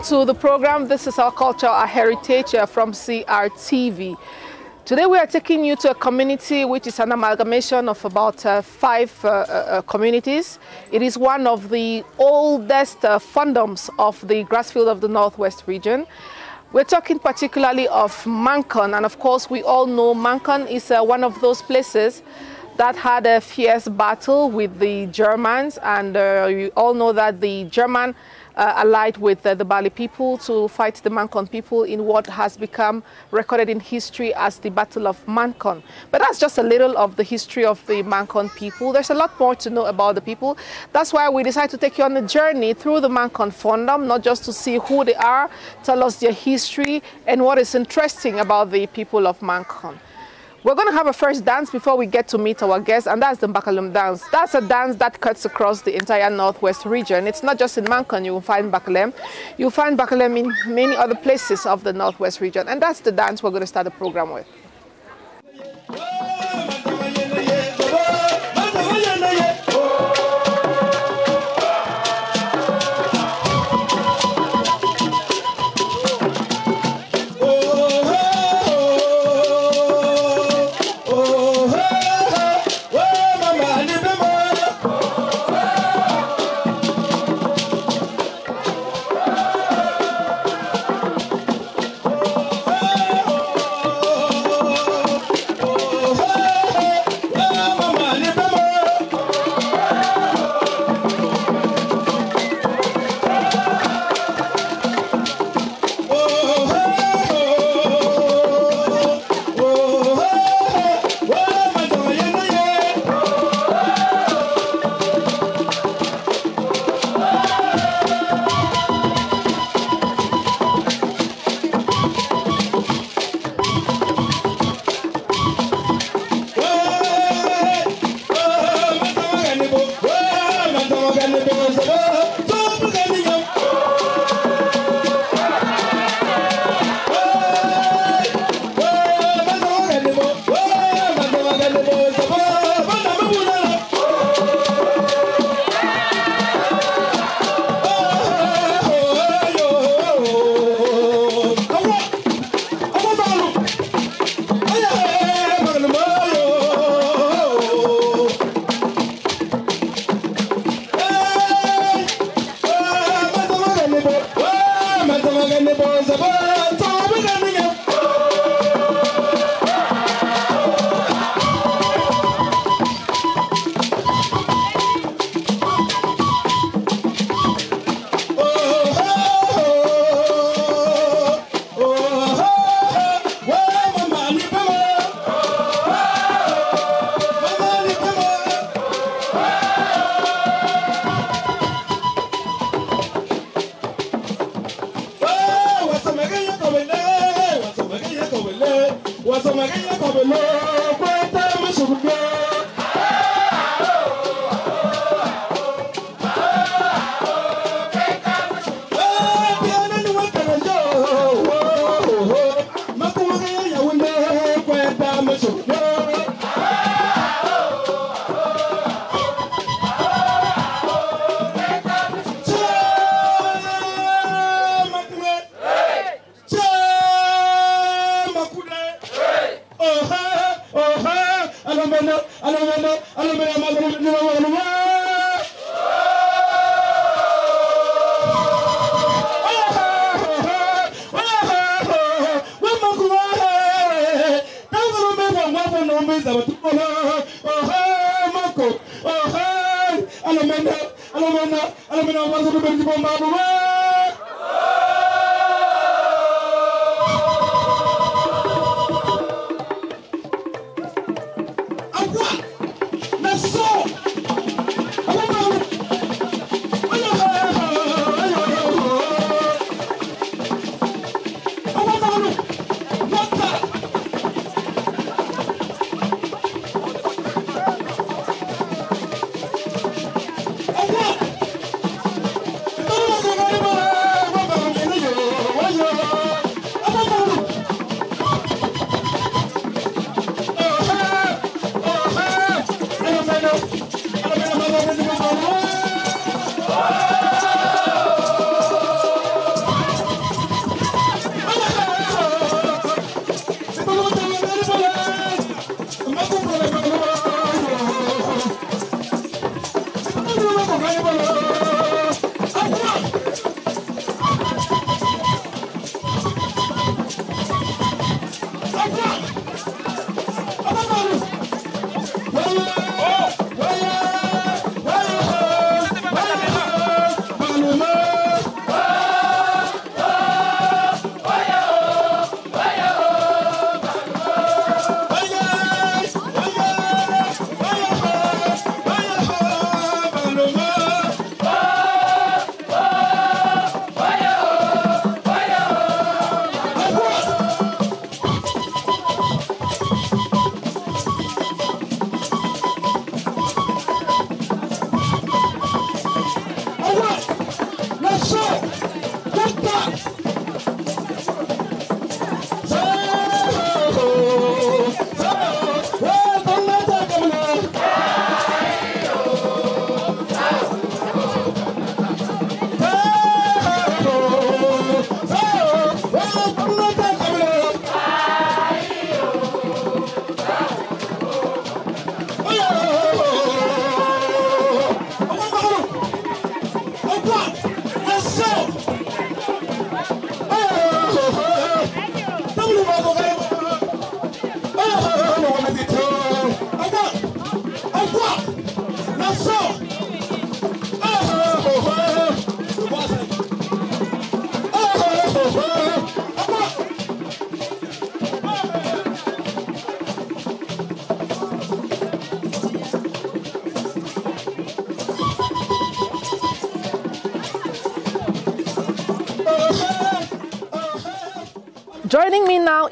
Welcome to the program. This is our culture, our heritage uh, from CRTV. Today we are taking you to a community which is an amalgamation of about uh, five uh, uh, communities. It is one of the oldest uh, fondoms of the Grassfield of the Northwest region. We're talking particularly of Mankon, and of course we all know Mankon is uh, one of those places that had a fierce battle with the Germans, and uh, you all know that the German uh, allied with uh, the Bali people to fight the Mankon people in what has become recorded in history as the Battle of Mankon. But that's just a little of the history of the Mankon people. There's a lot more to know about the people. That's why we decided to take you on a journey through the Mankon Fondom, not just to see who they are, tell us their history and what is interesting about the people of Mancon. We're going to have a first dance before we get to meet our guests, and that's the Bakalum dance. That's a dance that cuts across the entire Northwest region. It's not just in Mankon you will find Bakalem. You'll find Bakalem in many other places of the Northwest region, and that's the dance we're going to start the program with. Thank you.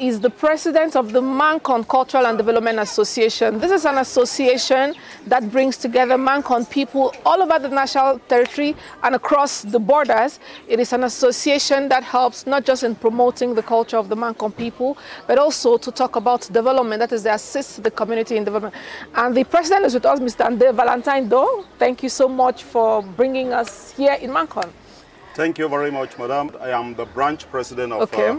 Is the president of the Mankon Cultural and Development Association. This is an association that brings together Mankon people all over the national territory and across the borders. It is an association that helps not just in promoting the culture of the Mankon people, but also to talk about development, that is, they assist the community in development. And the president is with us, Mr. Ande Valentine Do. Thank you so much for bringing us here in Mankon. Thank you very much, madam. I am the branch president of Okay. uh,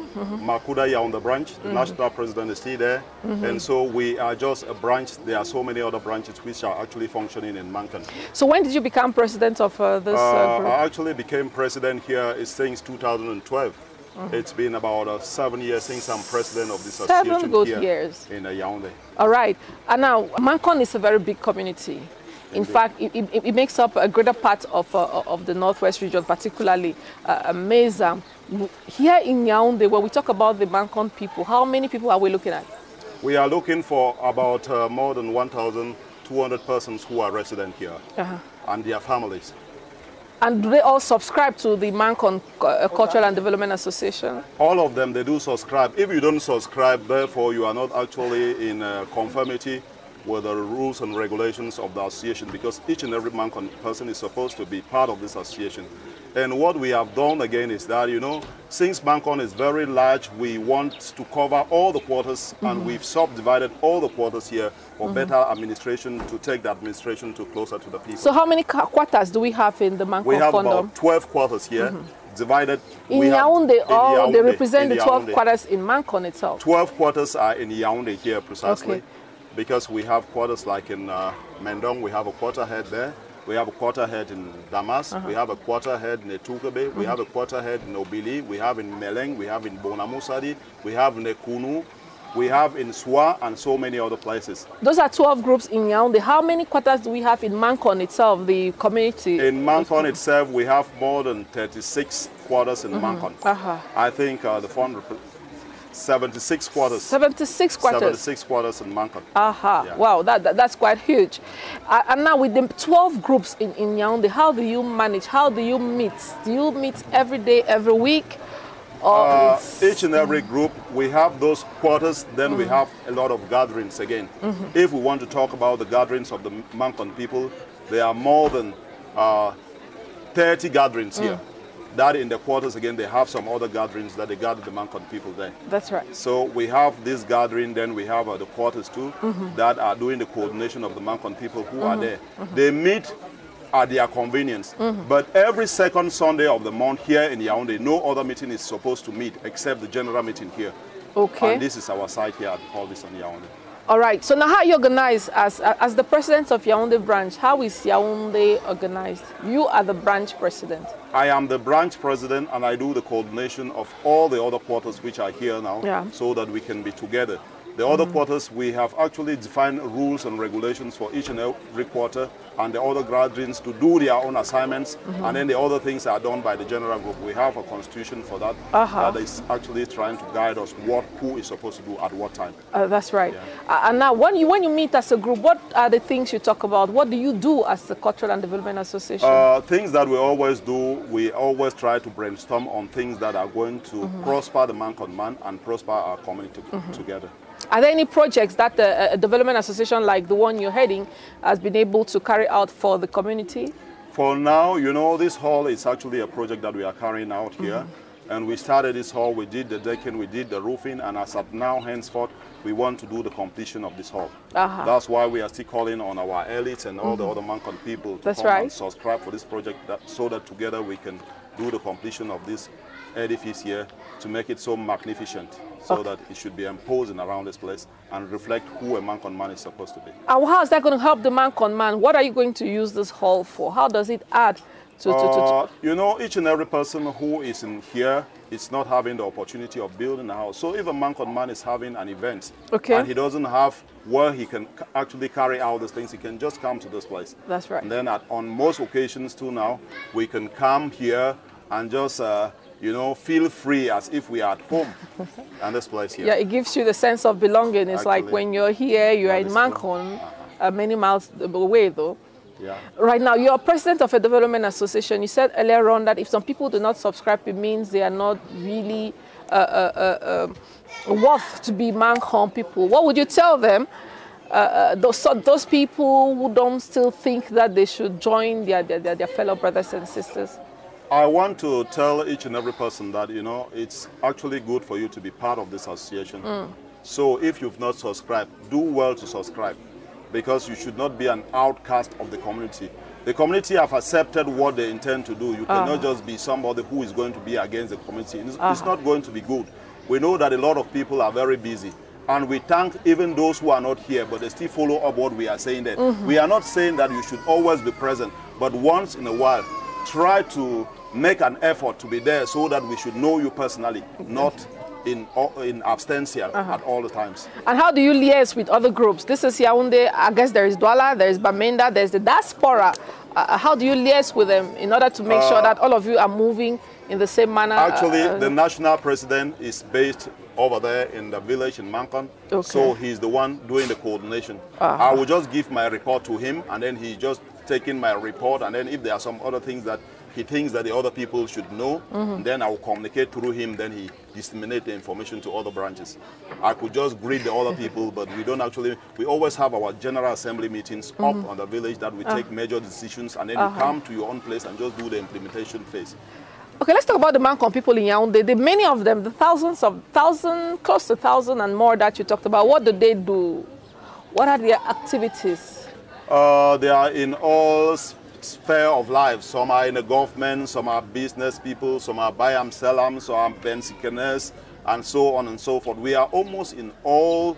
Makuda Yaounde branch. The national president is still there. And so we are just a branch. There are so many other branches which are actually functioning in Mankon. So when did you become president of uh, this uh, Uh, group? I actually became president here is since 2012. It's been about uh, seven years since I'm president of this Seven association good here years. in uh, Yaounde. All right. And now, Mankon is a very big community. In fact, it, it, it makes up a greater part of, uh, of the Northwest region, particularly uh, Meza. Here in Yaoundé, when we talk about the Mankon people, how many people are we looking at? We are looking for about uh, more than 1,200 persons who are resident here Uh-huh. and their families. And do they all subscribe to the Mankon uh, Cultural and Development Association? all of them they do subscribe if you don't subscribe therefore you are not actually in uh, conformity with the rules and regulations of the association because each and every man person is supposed to be part of this association. And what we have done again is that you know since Mankon is very large we want to cover all the quarters and mm-hmm. we've subdivided all the quarters here for mm-hmm. better administration to take the administration to closer to the people. So how many quarters do we have in the Mankon we have Condom? about 12 quarters here mm-hmm. divided. In Yaoundé, in oh, they represent the 12 quarters in Mankon itself. 12 quarters are in Yaoundé here precisely. Okay. Because we have quarters like in uh, Mendong, we have a quarter head there. We have a quarter head in Damas, Uh-huh. we have a quarter head in Etoug-Ebe, we have a quarter head in Obili, we have in Melen, we have in Bonamoussadi, we have in Ekounou, we have in Swa and so many other places. Those are 12 groups in Yaoundé. How many quarters do we have in Mankon itself, the community? In Mankon itself, we have more than 36 quarters in Mankon. Uh-huh. I think uh, the fund, rep- 76 quarters. 76 quarters. 76 quarters in Mankon. Aha, Yeah. wow, that, that- that's quite huge. Uh, and now with the 12 groups in, in Yaoundé, how do you manage? How do you meet? Do you meet every day, every week? Or Uh, each and every group, we have those quarters, then we have a lot of gatherings again. If we want to talk about the gatherings of the Mankon people, there are more than uh, 30 gatherings here. That in the quarters, again, they have some other gatherings that they gather the Mankon people there. that's right. So we have this gathering, then we have uh, the quarters too mm-hmm. that are doing the coordination of the Mankon people who are mm-hmm. there. Mm-hmm. They meet at their convenience. But every second Sunday of the month here in Yaoundé, no other meeting is supposed to meet except the general meeting here. Okay. And this is our site here at Holvis and Yaoundé. All right. So now, how you organize as as the president of Yaoundé branch? How is Yaoundé organized? You are the branch president. I am the branch president, and I do the coordination of all the other quarters which are here now, Yeah. so that we can be together. The other quarters, we have actually defined rules and regulations for each and every quarter, and the other graduates to do their own assignments, and then the other things are done by the general group. We have a constitution for that Uh-huh. that is actually trying to guide us what who is supposed to do at what time. Uh, that's right. Uh, and now, when you when you meet as a group, what are the things you talk about? What do you do as the Cultural and Development Association? Uh, things that we always do, we always try to brainstorm on things that are going to Mm-hmm. prosper the man on man and prosper our community together. Are there any projects that the uh, development association, like the one you're heading, has been able to carry out for the community? For now, you know, this hall is actually a project that we are carrying out here. Mm-hmm. And we started this hall, we did the decking, we did the roofing, and as of now, henceforth, we want to do the completion of this hall. Uh-huh. That's why we are still calling on our elites and all the other Mankon people to That's come and subscribe for this project that, so that together we can do the completion of this edifice here to make it so magnificent so Okay. that it should be imposing around this place and reflect who a Mankon man is supposed to be. And how is that going to help the Mankon man? What are you going to use this hall for? How does it add to, to, to, to Uh, you know, each and every person who is in here is not having the opportunity of building a house. So if a Mankon man is having an event Okay. and he doesn't have where he can actually carry out these things, he can just come to this place. That's right. And then at, on most occasions too now, we can come here and just, uh, you know, feel free as if we are at home and this place here. Yeah, it gives you the sense of belonging. It's like when you're here, you are in. Mankon, uh, many miles away though. Yeah. Right now, you're president of a development association. You said earlier on that if some people do not subscribe, it means they are not really uh, uh, uh, uh, worth to be Mankon people. What would you tell them? Uh, uh, those, so- those people who don't still think that they should join their, their, their, their fellow brothers and sisters. I want to tell each and every person that you know it's actually good for you to be part of this association. Mm. So if you've not subscribed, do well to subscribe because you should not be an outcast of the community. The community have accepted what they intend to do. You ah. cannot just be somebody who is going to be against the community. It's, it's ah. not going to be good. We know that a lot of people are very busy. And we thank even those who are not here, but they still follow up what we are saying there. Mm-hmm. We are not saying that you should always be present, but once in a while, try to make an effort to be there so that we should know you personally, not in in absentia uh-huh. at all the times. And how do you liaise with other groups? This is Yaoundé. I guess there is Douala, there is Bamenda, there is the diaspora. Uh, uh, how do you liaise with them in order to make sure uh, that all of you are moving in the same manner? Actually, uh, uh the national president is based over there in the village in Mankon. Okay. So he's the one doing the coordination. Uh-huh. I will just give my report to him and then he just taking my report and then if there are some other things that he thinks that the other people should know, then I will communicate through him, then he disseminate the information to other branches. I could just greet the other people, but we don't actually, we always have our general assembly meetings up mm-hmm. on the village that we uh-huh. take major decisions and then you uh-huh. come to your own place and just do the implementation phase. Okay, let's talk about the Mankon people in Yaoundé. The many of them, the thousands of thousand, close to thousand and more that you talked about. What do they do? What are their activities? Uh, they are in all sphere of life. Some are in the government, some are business people, some are buy and bayam selam, some are benskineurs, and so on and so forth. We are almost in all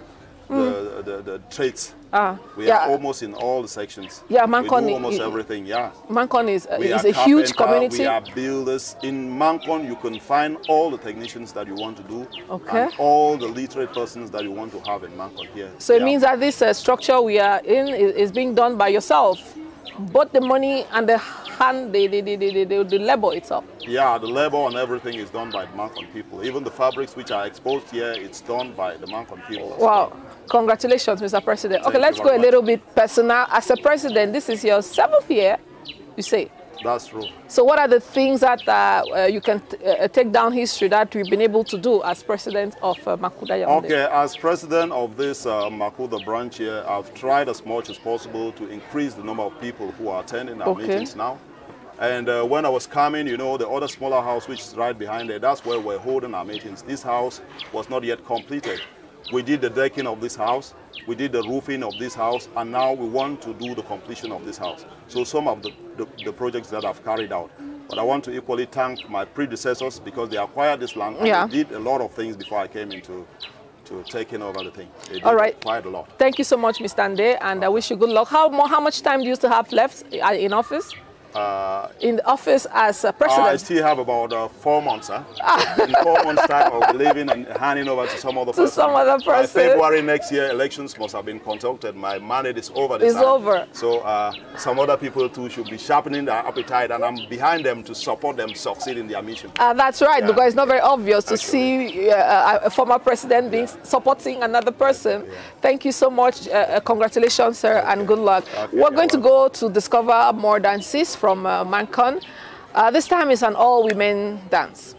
the, the, the traits. Ah, we yeah. are almost in all the sections. Yeah, we Mankon, do almost you- everything. Yeah. Mankon is, uh, is a huge community. We are builders. In Mankon, you can find all the technicians that you want to do, Okay. and all the literate persons that you want to have in Mankon here. So it Yeah. means that this uh, structure we are in is, is being done by yourself. Both the money and the hand, the, the, the, the, the, the labor itself. Yeah, the labor and everything is done by the Mankon people. Even the fabrics which are exposed here, it's done by the Mankon people. Wow. Congratulations, Mr. President. Okay, Thank you let's go a much. little bit personal. As a president, this is your seventh year, you say. That's true. So, what are the things that uh, uh, you can t- uh, take down history that we've been able to do as president of uh, Makuda? Okay, as president of this uh, Makuda branch here, I've tried as much as possible to increase the number of people who are attending our Okay. meetings now. And uh, when I was coming, you know, the other smaller house which is right behind there, that's where we're holding our meetings. This house was not yet completed. We did the decking of this house, we did the roofing of this house, and now we want to do the completion of this house. So some of the, the, the projects that I've carried out. But I want to equally thank my predecessors because they acquired this land and Yeah. they did a lot of things before I came into to taking over the thing. They did All right. quite a lot. Thank you so much, Mr. Ande, and I wish you good luck. How, how much time do you still have left uh, in office? Uh, In the office as president? I still have about uh, four months. Huh? In four months' time, I'll be leaving and handing over to some other To person. some other By person. February next year, elections must have been conducted. My mandate is over. This It's time. over. So uh, some other people too should be sharpening their appetite, and I'm behind them to support them succeed in their mission. Uh, that's right, Yeah. because it's not very obvious to Actually. see uh, a former president being supporting another person. Thank you so much. Congratulations, sir, and good luck. Okay, We're going to go to discover more dances from uh, Mankon. Uh, this time is an all-women dance.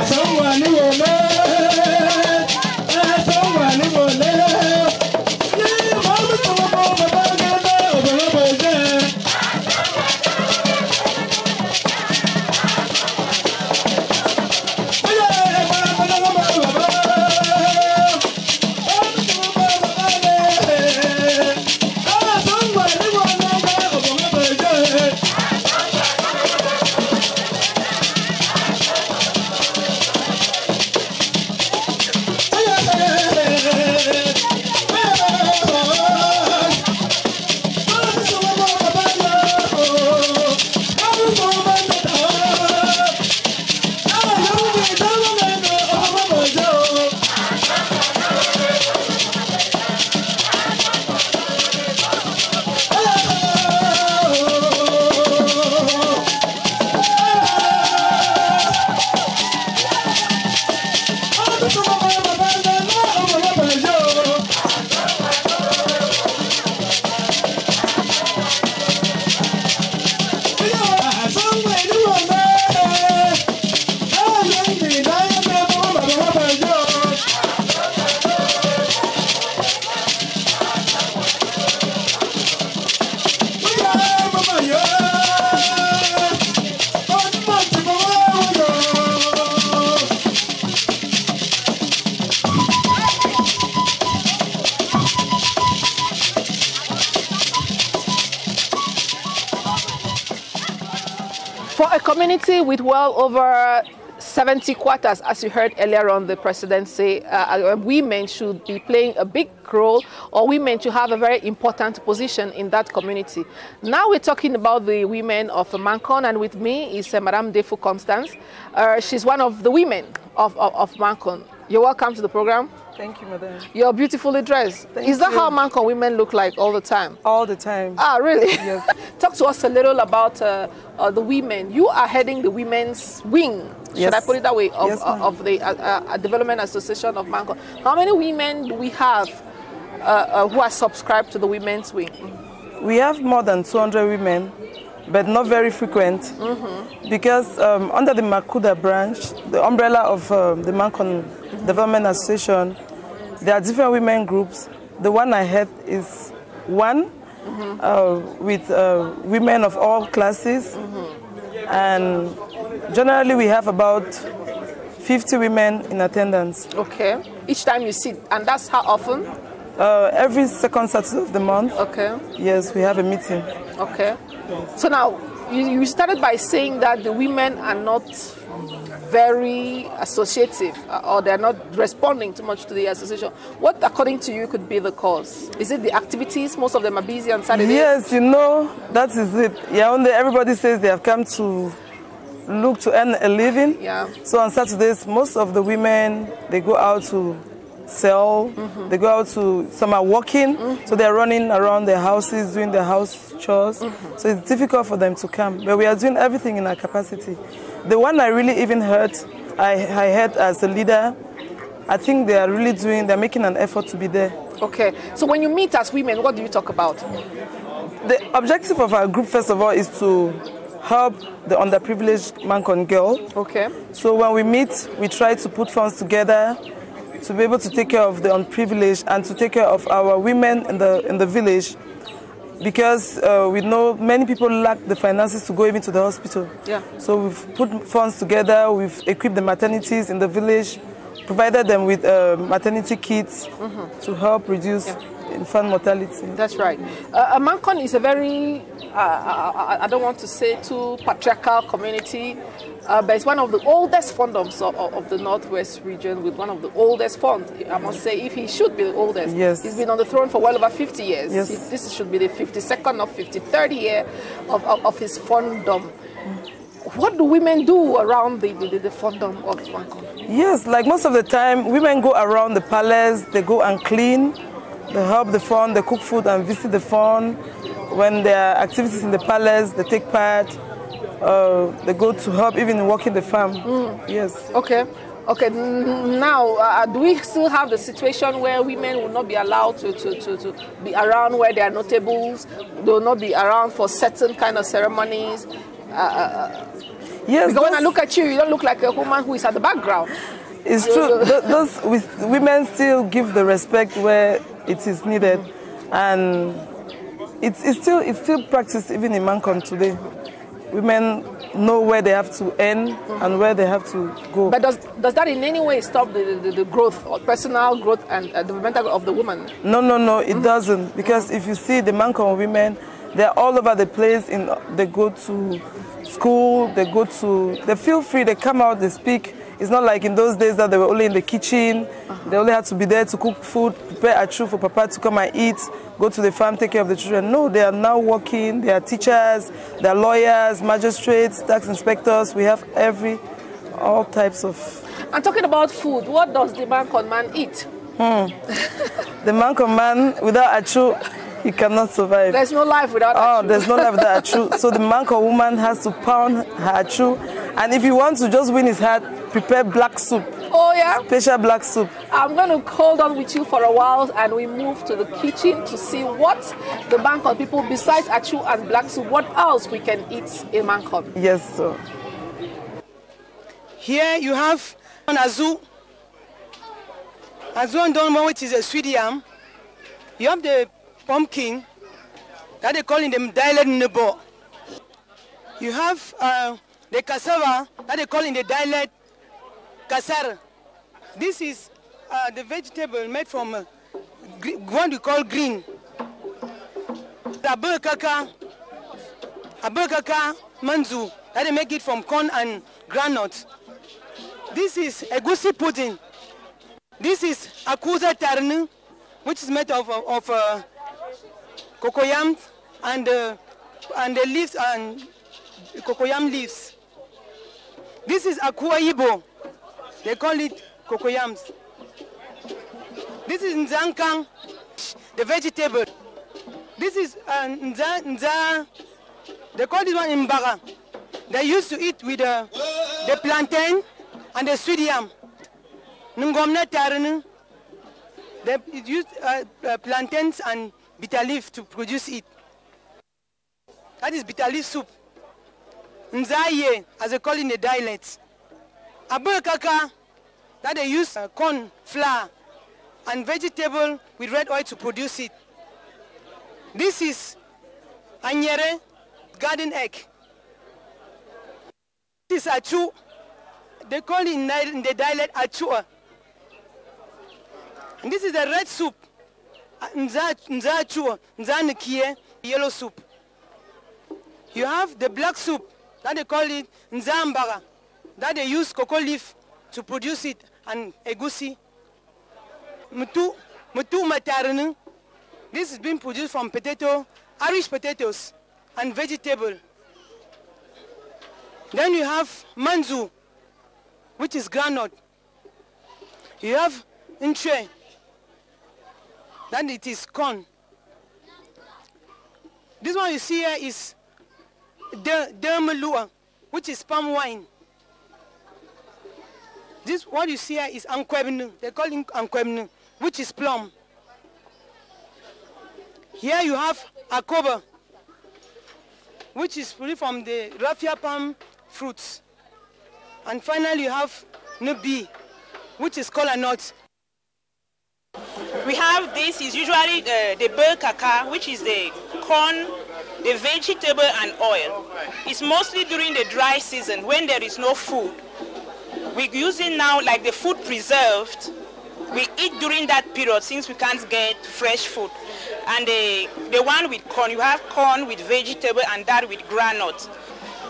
àsánwó àníwò náà. 70 quarters, as you heard earlier on the president say, uh, uh, women should be playing a big role or women to have a very important position in that community. Now we're talking about the women of Mankon and with me is uh, Madame Defu Constance. Uh, she's one of the women of, of, of Mankon. You're welcome to the program. Thank you, madam. You're beautifully dressed. Thank is that you. how Mankon women look like all the time? All the time. Ah, really? Yes. Talk to us a little about uh, uh, the women. You are heading the women's wing, should I put it that way, of, Yes, of the uh, uh, Development Association of Mankon. How many women do we have uh, uh, who are subscribed to the women's wing? We have more than 200 women, but not very frequent. Mm-hmm. Because um, under the Makuda branch, the umbrella of um, the Mankon Development Association, there are different women groups. The one I head is one Mm-hmm. uh, with uh, women of all classes. Mm-hmm. And generally, we have about 50 women in attendance. Okay. Each time you sit, and that's how often? Uh, every second Saturday of the month, Okay. yes, we have a meeting. Okay. So now, you, you started by saying that the women are not very associative uh, or they're not responding too much to the association. What, according to you, could be the cause? Is it the activities? Most of them are busy on Saturdays? Yes, you know, that is it. Yaoundé, everybody says they have come to look to earn a living. Yeah. So on Saturdays, most of the women, they go out to sell. Mm-hmm. They go out to, some are working, so they're running around their houses, doing their house chores. Mm-hmm. So it's difficult for them to come. But we are doing everything in our capacity. The one I really even heard, I, I heard as a leader, I think they are really doing, they're making an effort to be there. Okay. So when you meet as women, what do you talk about? The objective of our group, first of all, is to help the underprivileged Mankon girl. Okay. So when we meet, we try to put funds together to be able to take care of the unprivileged and to take care of our women in the in the village, because uh, we know many people lack the finances to go even to the hospital. Yeah. So we've put funds together. We've equipped the maternities in the village, provided them with uh, maternity kits to help reduce infant mortality. That's right. Uh, Mankon is a very, uh, I, I- I don't want to say too patriarchal community, uh, but it's one of the oldest fondoms of, of the Northwest region with one of the oldest fonds. I must say, if he should be the oldest. Yes. He's been on the throne for well over 50 years. Yes. He- This should be the 52nd or 53rd year of, of, of his fondom. What do women do around the, the, the fondom of Mankon? Yes, like most of the time, women go around the palace, they go and clean, they help the Fon, they cook food and visit the Fon. When there are activities in the palace, they take part. Uh, they go to help even in working the farm. Mm. Yes. Okay. Okay, now uh, uh, do we still have the situation where women will not be allowed to, to, to, to be around where there are notables? They will not be around for certain kind of ceremonies. Uh, uh, yes, Because when I look at you, you don't look like a woman who is at the background. It's true. Th- Those women still give the respect where it is needed, and it's, it's still it's still practiced even in Mankon today. Women know where they have to end and where they have to go. But does, does that in any way stop the, the, the growth, personal growth and uh, development of the woman? No, no, no, it doesn't. Because if you see the Mankon women, they're all over the place. In they go to school, they go to, they feel free. They come out, they speak. It's not like in those days that they were only in the kitchen. Uh-huh. They only had to be there to cook food, prepare a true for Papa to come and eat, go to the farm, take care of the children. No, they are now working. They are teachers, they are lawyers, magistrates, tax inspectors. We have every, all types of And talking about food, what does the Mankon man eat? Hmm. The Mankon man without Achu, he cannot survive. There's no life without Oh, achu. there's no life without Achu. So the Mankon woman has to pound her Achu. And if you want to just win his heart, prepare black soup, Oh yeah. special black soup. I'm going to hold on with you for a while and we move to the kitchen to see what the Mankon people, besides achu and black soup, what else we can eat in Mankon. Yes, sir. Here you have an azu. Azu and dolma, which is a sweet yam. You have the pumpkin that they call in the dialect nebo. You have uh, the cassava that they call in the dialect kasar. This is uh, the vegetable made from uh, what we call green. The kaka, abakaka manzu that they make it from corn and groundnut. This is egusi pudding. This is akuza tarnu, which is made of, of, of uh, cocoyam and, uh, and the leaves and cocoyam leaves. This is akua ibo. They call it cocoyams. This is nzankang, the vegetable. This is uh, nza, nza, they call this one imbaga. They used to eat with uh, the plantain and the sweet yam. Ngomna tarnu. They use uh, uh, plantains and bitter leaf to produce it. That is bitter leaf soup. Nzaye, as they call in the dialects. Abakaka, that they use uh, corn flour and vegetable with red oil to produce it. This is anyere, garden egg. This is achu. They call it in the dialect achua. And this is the red soup. Uh, Nza achua, nza nikie, yellow soup. You have the black soup that they call it nzambara, that they use cocoa leaf to produce it, and egusi. Mutu, mutu matarinu. This is being produced from potato, Irish potatoes, and vegetable. Then you have manzu, which is granite. You have inche, then it is corn. This one you see here is dermalua, which is palm wine. This what you see here is ankwebnu. They call it ankwebnu, which is plum. Here you have akoba, which is free from the raffia palm fruits. And finally you have nubi, which is kola nut. We have this is usually uh, the beurre caca, which is the corn, the vegetable and oil. It's mostly during the dry season when there is no food. We use it now like the food preserved. We eat during that period since we can't get fresh food. And the, the one with corn, you have corn with vegetable and that with granite.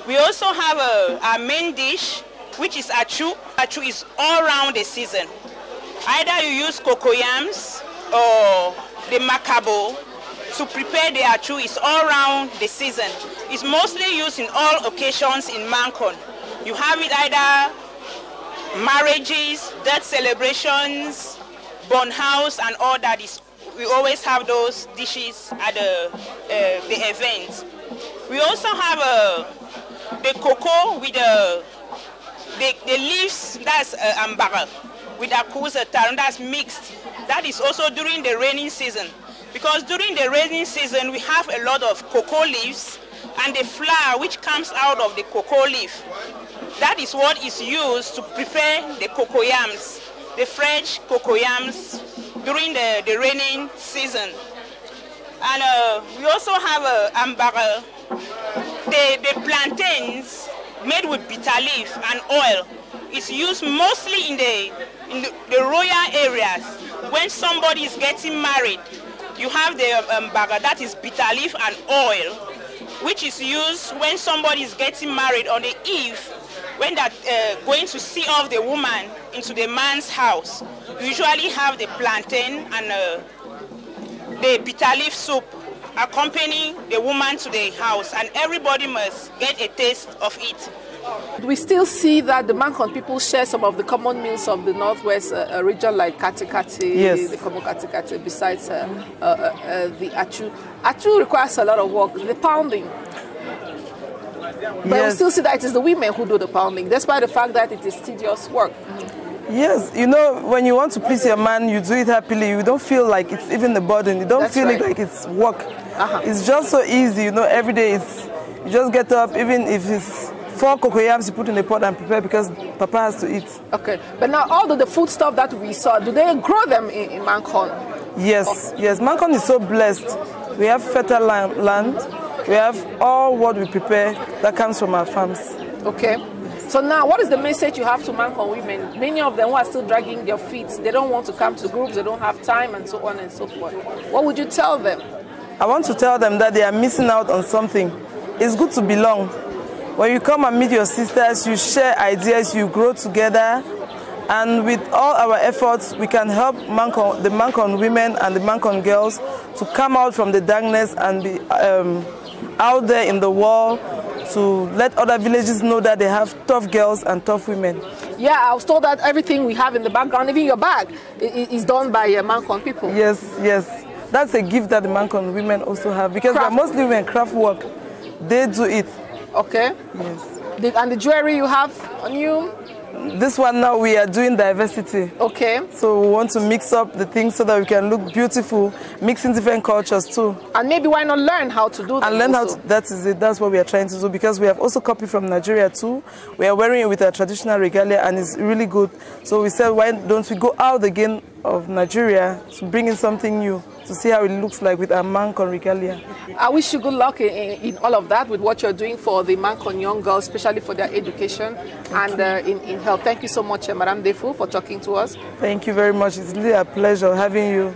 We also have a, main dish, which is achu. Achu is all round the season. Either you use cocoyams or the macabo to prepare the achu. It's all round the season. It's mostly used in all occasions in Mankon. You have it either marriages, death celebrations, born house, and all that is. We always have those dishes at the uh, the events. We also have uh, the cocoa with the the, the leaves, that's uh, ambara, with akusa tarum, that's mixed. That is also during the raining season. Because during the raining season, we have a lot of cocoa leaves and the flour which comes out of the cocoa leaf. That is what is used to prepare the cocoyams, the fresh cocoyams during the, the raining season. And uh, we also have a uh, ambaga, the, the plantains made with bitter leaf and oil. It's used mostly in the, in the, the royal areas. When somebody is getting married, you have the um, baga, that is bitter leaf and oil, which is used when somebody is getting married on the eve, when they're uh, going to see off the woman into the man's house. Usually have the plantain and uh, the bitter leaf soup accompanying the woman to the house, and everybody must get a taste of it. We still see that the Mankon people share some of the common meals of the northwest uh, uh region, like katikati, yes. the Komo katikati, besides uh, uh, uh, the achu. Achu requires a lot of work, the pounding. But yes. we still see that it is the women who do the pounding, despite the fact that it is tedious work. Yes, you know, when you want to please your man, you do it happily. You don't feel like it's even a burden. You don't That's feel right. it like it's work. Uh-huh. It's just so easy, you know, every day it's, you just get up, even if it's four cocoyams you put in the pot and prepare because Papa has to eat. Okay, but now all the, the food stuff that we saw, do they grow them in, in Mankon? Yes, yes. Mankon is so blessed. We have fertile land. We have all what we prepare that comes from our farms. Okay. So now, what is the message you have to Mankon women? Many of them who are still dragging their feet, they don't want to come to groups, they don't have time, and so on and so forth. What would you tell them? I want to tell them that they are missing out on something. It's good to belong. When you come and meet your sisters, you share ideas, you grow together, and with all our efforts, we can help Mankon, the Mankon women and the Mankon girls to come out from the darkness and be um, out there in the world to let other villages know that they have tough girls and tough women. Yeah, I was told that everything we have in the background, even your bag, is done by uh, Mankon people. Yes, yes. That's a gift that the Mankon women also have because they're mostly women craft work. They do it. Okay. Yes. The, and the jewelry you have on you? This one now we are doing diversity. Okay. So we want to mix up the things so that we can look beautiful, mixing different cultures too. And maybe why not learn how to do that? And learn also? how to, that is it, that's what we are trying to do because we have also copied from Nigeria too. We are wearing it with our traditional regalia and it's really good. So we said why don't we go out again of Nigeria to bring in something new to see how it looks like with a Mankon regalia. I wish you good luck in, in, all of that with what you're doing for the Mankon young girls, especially for their education and uh, in, in health. Thank you so much, uh, Madame Defu, for talking to us. Thank you very much. It's really a pleasure having you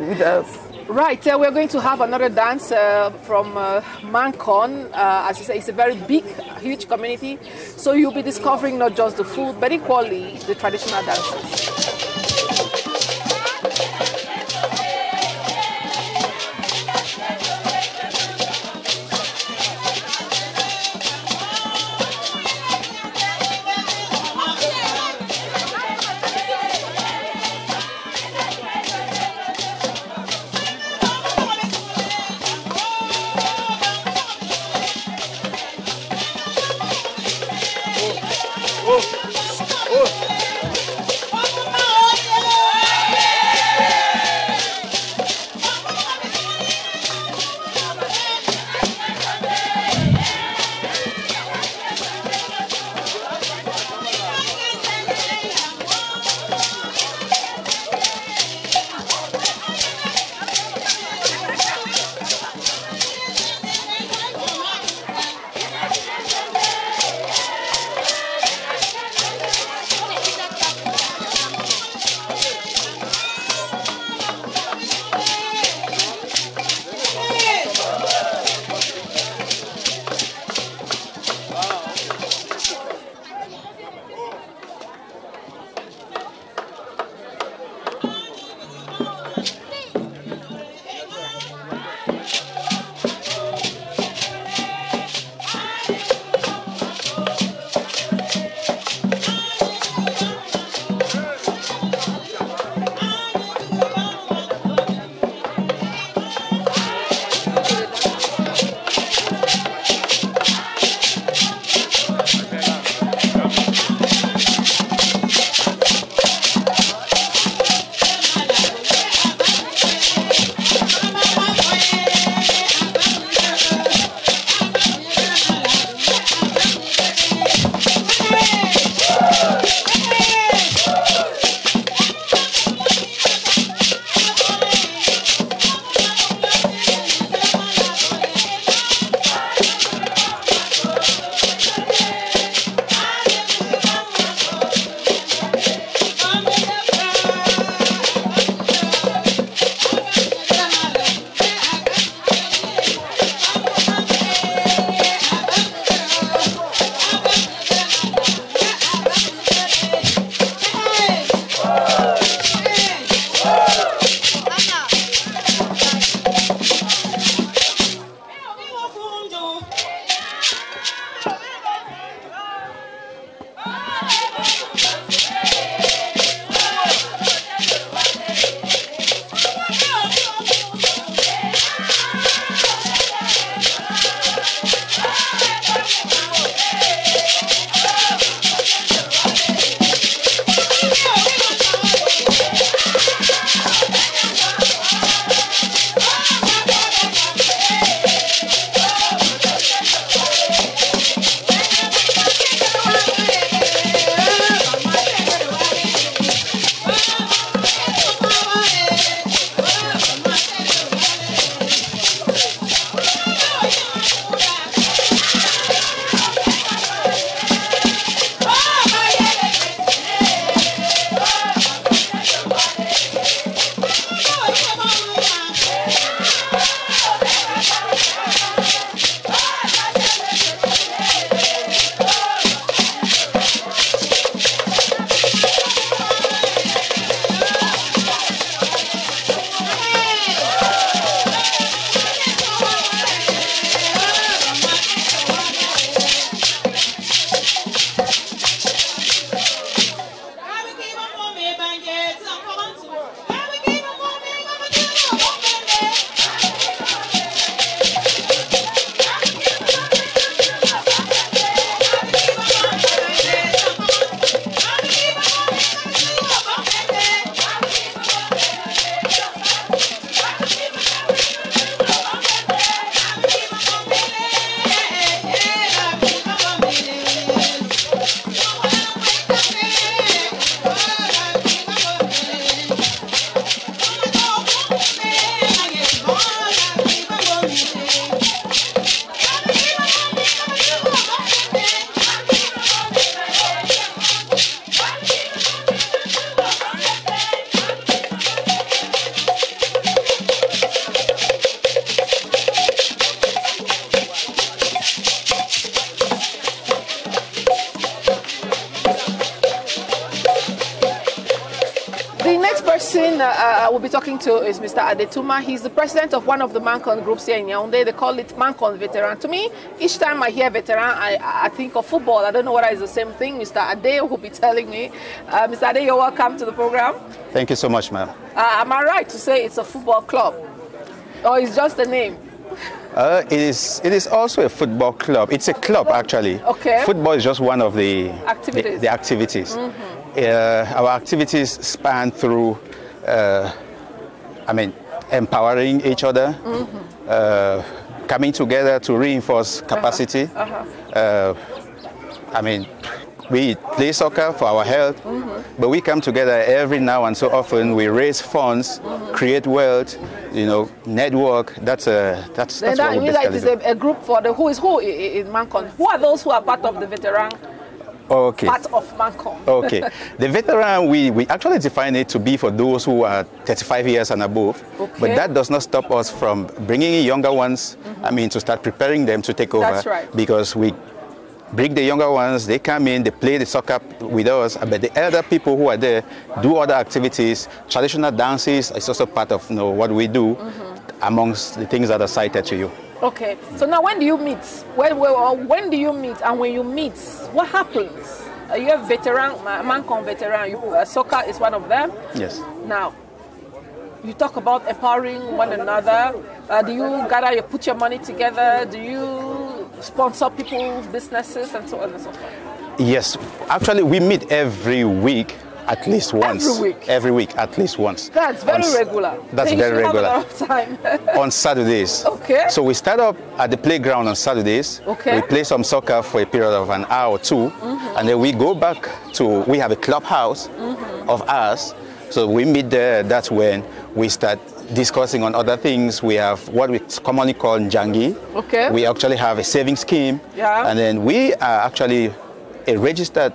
with us. Right, uh, we're going to have another dance uh, from uh, Mankon. Uh, as you say, it's a very big, huge community. So you'll be discovering not just the food, but equally the traditional dances. Adetuma. He's the president of one of the Mankon groups here in Yaoundé. They call it Mankon Veteran. To me, each time I hear veteran, I, I think of football. I don't know whether it's the same thing. Mr. Ade will be telling me. Uh, Mr. Ade, you're welcome to the program. Thank you so much, ma'am. Uh, am I right to say it's a football club? Or it's just a name? Uh, it is. It is also a football club. It's a club actually. Okay. Football is just one of the Activities. The, the activities. Uh, our activities span through. Uh, I mean, empowering each other, mm-hmm. uh, coming together to reinforce uh-huh. capacity. Uh-huh. Uh, I mean, we play soccer for our health, mm-hmm. but we come together every now and so often. We raise funds, mm-hmm. create wealth, you know, network. That's a that's that's that what we means that it basically is do. a, a group for the who is who in Mankon. Who are those who are part of the veteran Okay. part of Mankon? Okay. The veteran, we, we actually define it to be for those who are 35 years and above. Okay. But that does not stop us from bringing in younger ones, I mean, to start preparing them to take over. Mm-hmm. That's right. Because we bring the younger ones, they come in, they play the soccer with us, but the elder people who are there do other activities. Traditional dances is also part of you know, what we do Mm-hmm. amongst the things that are cited to you. Okay. So now, when do you meet? When, when, when do you meet? And when you meet, what happens? Are you a veteran, Ma- Mankon veteran? You, uh, soccer is one of them. Yes. Now, you talk about empowering one another. Uh, do you gather, you put your money together? Do you sponsor people's businesses and so on and so forth? Yes, actually, we meet every week at least once. Every week? Every week, at least once. That's very On regular. That's very regular. a lot of time. on Saturdays. Okay. So we start up at the playground on Saturdays. Okay. We play some soccer for a period of an hour or 2 Mm-hmm. and then we go back to we have a clubhouse Mm-hmm. of ours. So we meet there. That's when we start discussing on other things. We have what we commonly call njangi. Okay. We actually have a saving scheme. Yeah. And then we are actually a registered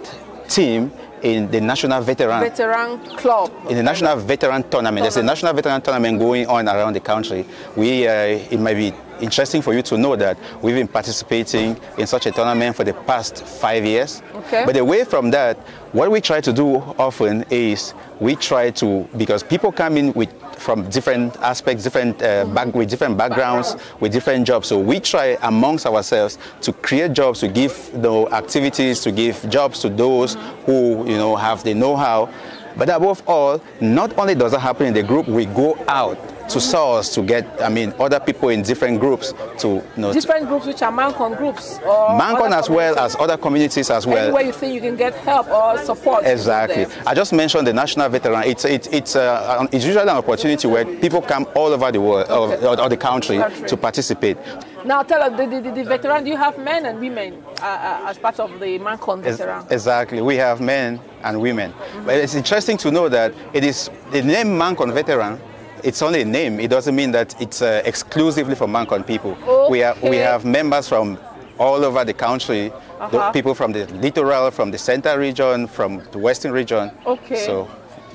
team in the National Veteran veteran club. in the national veteran tournament. There's a national veteran tournament going on around the country. We, uh, it might be interesting for you to know that we've been participating in such a tournament for the past five years. Okay. But away from that, what we try to do often is we try to because people come in with from different aspects, different uh, back, with different backgrounds, with different jobs. So we try amongst ourselves to create jobs, to give you know, activities, to give jobs to those who you know have the know-how. But above all, not only does that happen in the group, we go out to source to get, I mean, other people in different groups to, you know, Different groups which are Mankon groups. Or Mankon as well as other communities as well. where you think you can get help or support. Exactly. I just mentioned the national veteran. It's it's it's, uh, it's usually an opportunity where people come all over the world Okay. or, or the country, Country. to participate. Now tell us, the, the, the- veteran, do you have men and women uh, uh, as part of the Mankon veteran? Exactly. We have men and women. But it's interesting to know that it is the name Mankon veteran. It's only a name. It doesn't mean that it's uh, exclusively for Mankon people. We have we have members from all over the country. Uh-huh. people from the littoral, from the center region, from the western region. Okay. So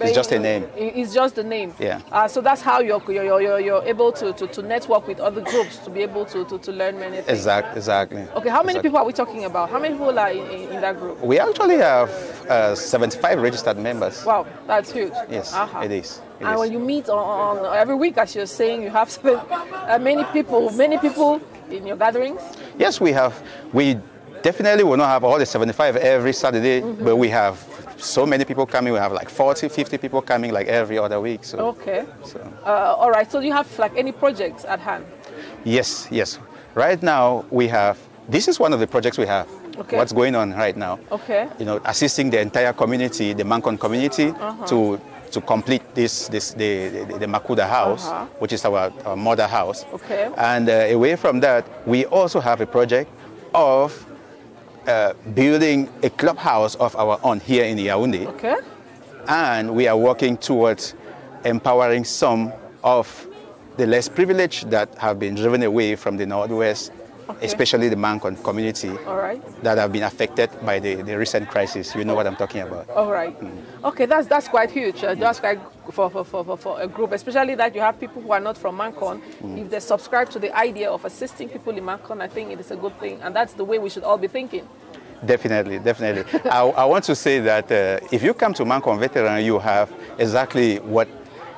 it's just a name. It's just the name. Yeah. Uh, so that's how you're, you're, you're, you're able to, to, to network with other groups to be able to, to, to learn many things. Exactly. exactly. Okay, how many Exactly. people are we talking about? How many people are in, in, in that group? We actually have uh, 75 registered members. Wow, that's huge. Yes, Uh-huh. it is. It and is. when you meet on, on every week, as you're saying, you have seven, uh, many people, many people in your gatherings. Yes, we have. We definitely will not have all the 75 every Saturday, Mm-hmm. but we have so many people coming. We have like 40, 50 people coming like every other week. So, Okay. so Uh, all right. So do you have like any projects at hand? yes, yes. Right now we have. This is one of the projects we have. Okay. What's going on right now? Okay. You know, assisting the entire community, the Mankon community, Uh-huh. to to complete this this the the, the Makuda house, Uh-huh. which is our, our mother house. Okay. And uh, away from that, we also have a project of uh, building a clubhouse of our own here in Yaoundé, Okay. and we are working towards empowering some of the less privileged that have been driven away from the Northwest, Okay. especially the Mankon community All right. that have been affected by the, the recent crisis. You know what I'm talking about. All right. Okay, that's that's quite huge. Uh, just like for, for, for, for, a group, especially that you have people who are not from Mankon. If they subscribe to the idea of assisting people in Mankon, I think it is a good thing, and that's the way we should all be thinking. Definitely, definitely. I, I want to say that uh, if you come to Mankon Veteran, you have exactly what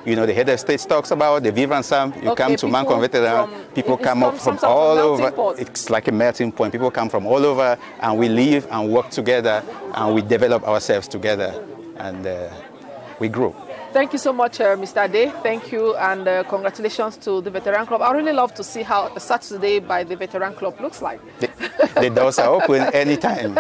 you know, the head of state talks about, the vivre ensemble, you Okay, come to Mankon Veteran, people come up from all over. pot. It's like a melting point. People come from all over and we live and work together and we develop ourselves together and uh, we grow. Thank you so much, uh, Mr. Day. Thank you, and uh, congratulations to the Veteran Club. I really love to see how a Saturday by the Veteran Club looks like. The, the doors are open anytime.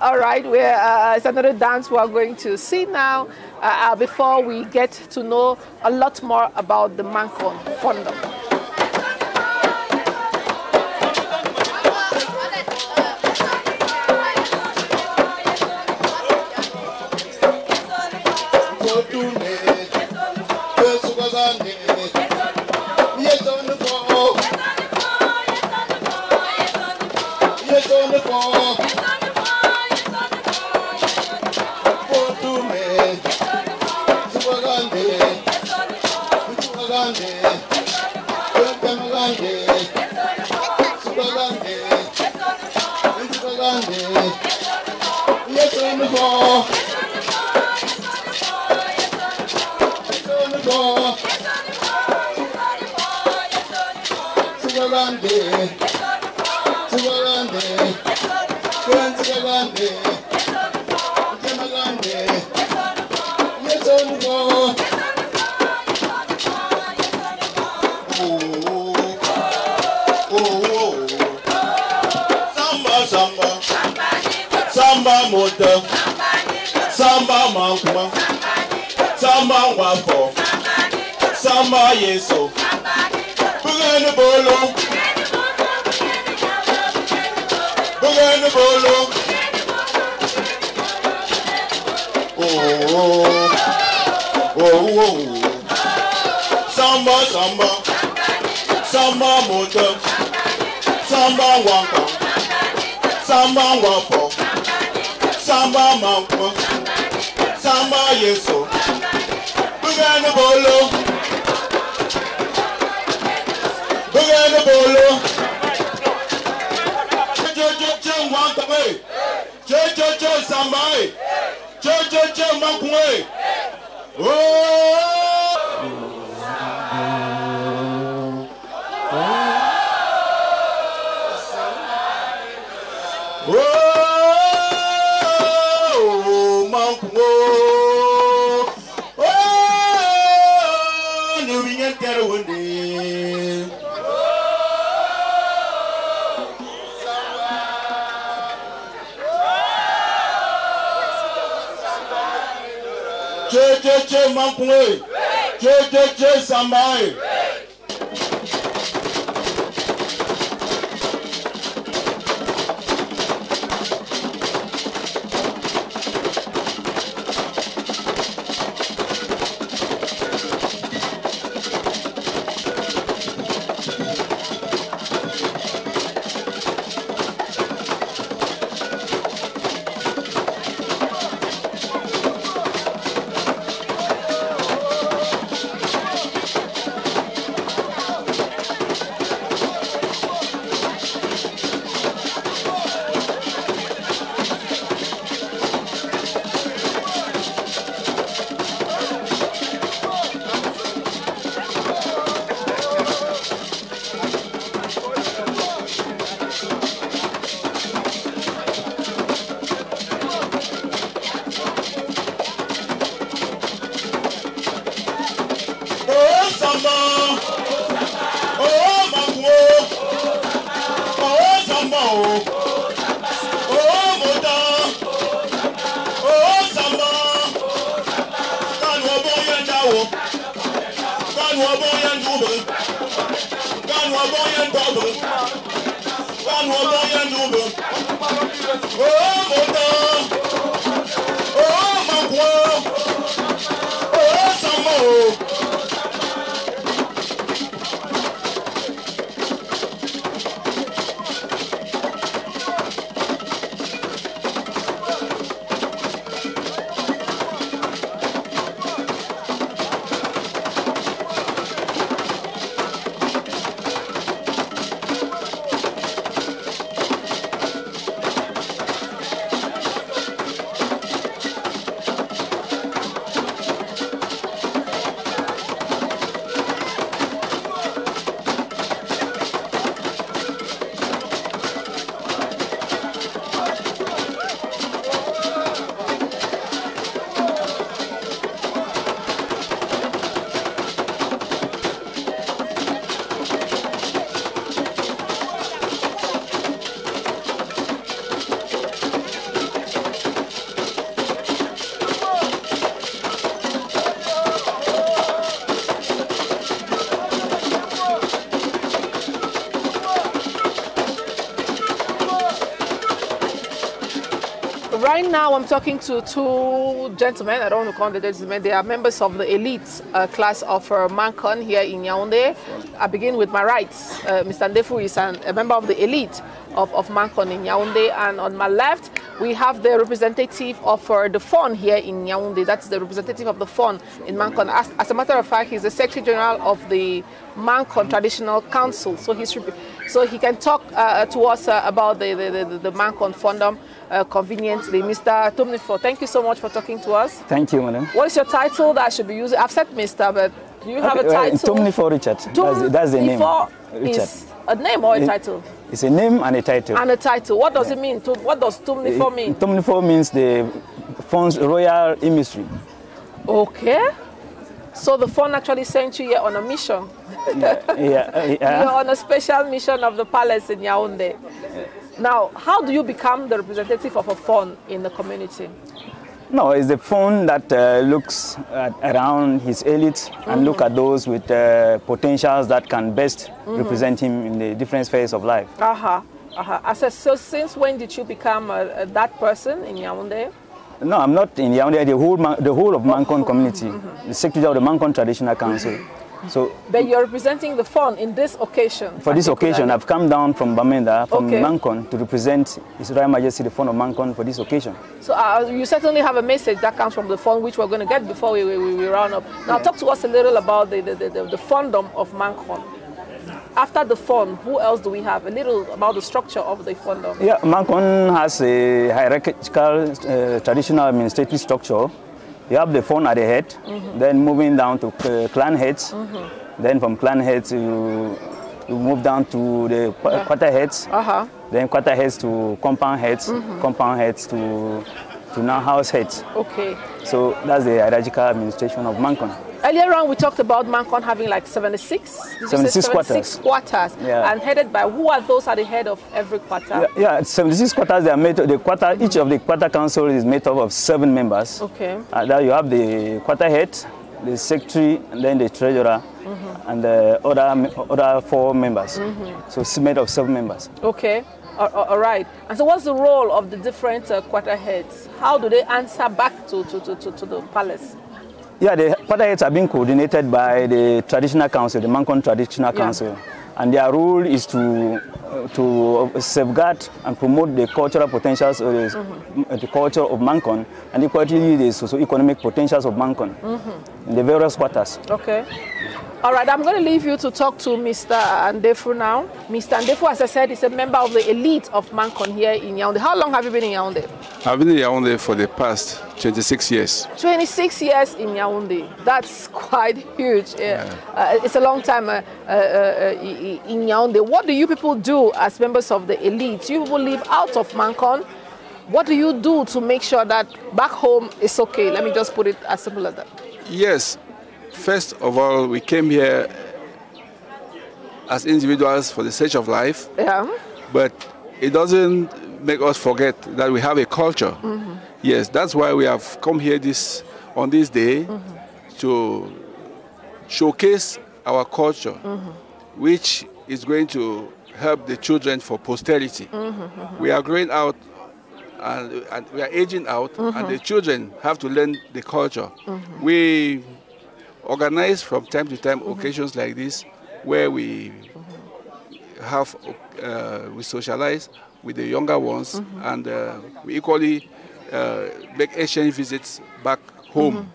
All right, we're, uh, it's another dance we are going to see now uh, uh, before we get to know a lot more about the Mankon Fondom. Cho cho cho samba we, cho cho cho mankuma we. Oh. Oh, mankungo ye jejeje sanba ye Oh, Moda. Oh, I'm talking to two gentlemen. I don't want to call them gentlemen. They are members of the elite uh, class of uh, Mankon here in Yaoundé. I begin with my rights. Uh, Mr. Ndefu is an, a member of the elite of, of Mankon in Yaoundé. And on my left, we have the representative of uh, the FON here in Yaoundé. That's the representative of the FON in Mankon. As, as, a matter of fact, he's the Secretary General of the Mankon Traditional Council. So, he's, so he can talk uh, to us uh, about the, the, the, the Mankon Fondom uh, conveniently. Mr. Tumnifo, thank you so much for talking to us. Thank you, madam. What is your title that I should be using? I've said Mr., but do you have okay, a title? Tumnifo Richard. Tum that's, that's the name. Richard. Is a name or a it, title? It's a name and a title. And a title. What does yeah. it mean? What does Tumnifo mean? Tumnifo means the Fon's royal emissary. Okay. So the Fon actually sent you here on a mission. yeah, yeah, yeah. You're on a special mission of the palace in Yaoundé. Now, how do you become the representative of a Fon in the community? No, it's the Fon that uh, looks at, around his elite mm -hmm. and look at those with uh, potentials that can best mm -hmm. represent him in the different phases of life. Uh-huh. Uh-huh. So, so since when did you become uh, that person in Yaoundé? No, I'm not in Yaoundé, the whole, the whole of Mankon community, mm -hmm. the secretary of the Mankon Traditional Council. So, but you're representing the Fon in this occasion. For this occasion, I've come down from Bamenda, from okay. Mankon, to represent His Royal Majesty the Fon of Mankon for this occasion. So uh, you certainly have a message that comes from the Fon, which we're going to get before we, we, we round up. Now, yeah. talk to us a little about the, the, the, the of Mankon. After the Fon, who else do we have? A little about the structure of the fondom. Yeah, Mankon has a hierarchical uh, traditional administrative structure you have the Fon at the head, mm -hmm. then moving down to uh, clan heads. Mm -hmm. Then from clan heads, you, you move down to the yeah. quarter heads. Uh -huh. Then quarter heads to compound heads, mm -hmm. compound heads to, to now house heads. Okay. So that's the hierarchical administration of Mankon. Earlier on, we talked about Mankon having like 76, 76 quarters. quarters yeah. and headed by who are those at the head of every quarter? Yeah, yeah 76 quarters. They are made. The quarter, mm -hmm. each of the quarter council is made up of seven members. Okay. Uh, you have the quarter head, the secretary, and then the treasurer, mm -hmm. and the other other four members. Mm -hmm. So it's made of seven members. Okay. All right. And so, what's the role of the different uh, quarter heads? How do they answer back to, to, to, to the palace? Yeah, the heads are being coordinated by the traditional council, the Mankon Traditional Council. Yeah. And their role is to, uh, to safeguard and promote the cultural potentials of the, mm -hmm. the culture of Mankon and equally the socio-economic potentials of Mankon mm -hmm. in the various quarters. Okay. All right, I'm going to leave you to talk to Mr. Andefu now. Mr. Andefu, as I said, is a member of the elite of Mankon here in Yaoundé. How long have you been in Yaoundé? I've been in Yaoundé for the past 26 years. 26 years in Yaoundé. That's quite huge. Yeah. Uh, it's a long time uh, uh, uh in Yaoundé. What do you people do as members of the elite? You people live out of Mankon. What do you do to make sure that back home is okay? Let me just put it as simple as that. Yes, First of all, we came here as individuals for the sake of life. Yeah. But it doesn't make us forget that we have a culture. Mm -hmm. Yes, that's why we have come here this on this day mm -hmm. to showcase our culture, mm -hmm. which is going to help the children for posterity. We are growing out and, and, we are aging out, and the children have to learn the culture. We organize from time to time mm -hmm. occasions like this where we mm -hmm. have uh, we socialize with the younger ones mm -hmm. and uh, we equally uh, make exchange visits back home.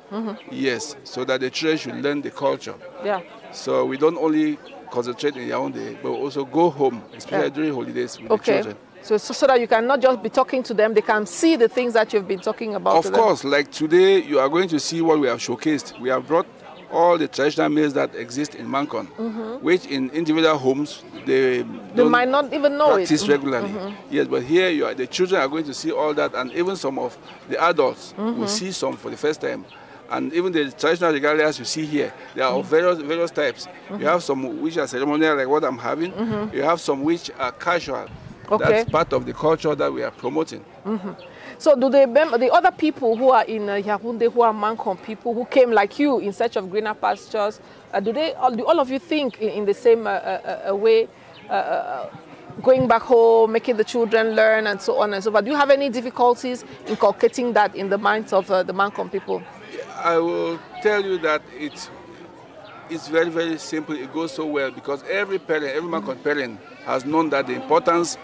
Yes, so that the children should learn the culture. Yeah. So we don't only concentrate in Yaoundé, but also go home, especially yeah. during holidays with okay. the children. So, so, so, that you can not just be talking to them, they can see the things that you've been talking about. Of course, like today, you are going to see what we have showcased. We have brought all the traditional meals that exist in Mankon, mm -hmm. which in individual homes they, they might not even know practice it. regularly. Mm -hmm. Yes, but here you are, the children are going to see all that, and even some of the adults mm -hmm. will mm-hmm. see some for the first time. And even the traditional regalias you see here, they are of mm-hmm. various various types. You have some which are ceremonial, like what I'm having. You have some which are casual. Okay. That's part of the culture that we are promoting. So do they the other people who are in uh, who are Mankon people, who came like you in search of greener pastures, uh, do they, all, do all of you think in, in the same uh, uh, uh way? Uh, going back home, making the children learn, and so on and so forth. Do you have any difficulties inculcating that in the minds of the Mankon people? I will tell you that it's it's very very simple. It goes so well because every parent, every Mankon parent, has known that the importance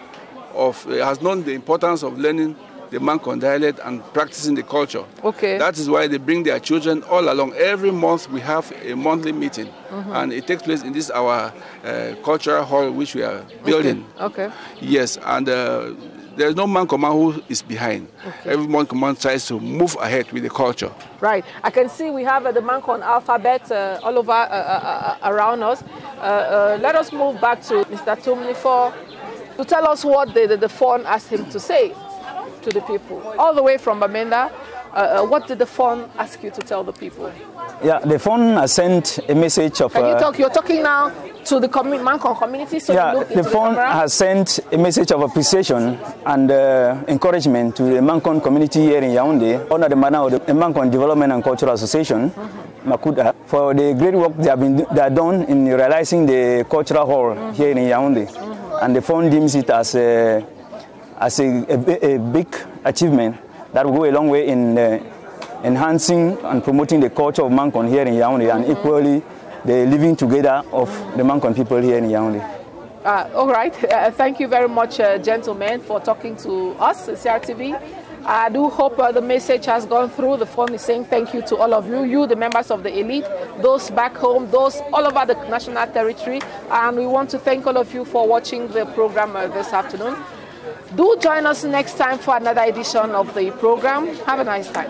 of has known the importance of learning the Mankon dialect and practicing the culture. Okay. That is why they bring their children all along. Every month we have a monthly meeting, Mhm. and it takes place in this our uh, cultural hall which we are building. Okay. Yes, and uh, there's no man command who is behind. Every man command tries to move ahead with the culture. Right. I can see we have uh, the Mankon alphabet uh, all over uh, uh, uh, around us. Uh, uh, let us move back to Mr. Tumnifo to tell us what the, the, the Fon asked him to say to the people. All the way from Bamenda, uh, uh, what did the Fon ask you to tell the people? Yeah, the Fon has sent a message of. Can you uh, talk? You're talking now to the commu- Mankon community, so yeah, the Fon the has sent a message of appreciation and uh, encouragement to the Mankon community here in Yaoundé under the manner of the Mankon Development and Cultural Association, Makuda, for the great work they have been they have done in realizing the cultural hall here in Yaoundé. And the Fon deems it as a, as a, a, a big achievement that will go a long way in uh, enhancing and promoting the culture of Mankon here in Yaoundé and equally the living together of the Mankon people here in Yaoundé. Uh, all right. Uh, thank you very much, uh, gentlemen, for talking to us, CRTV. I do hope uh, the message has gone through. The Fon is saying thank you to all of you, you, the members of the elite, those back home, those all over the national territory. And we want to thank all of you for watching the program uh, this afternoon. Do join us next time for another edition of the program. Have a nice time.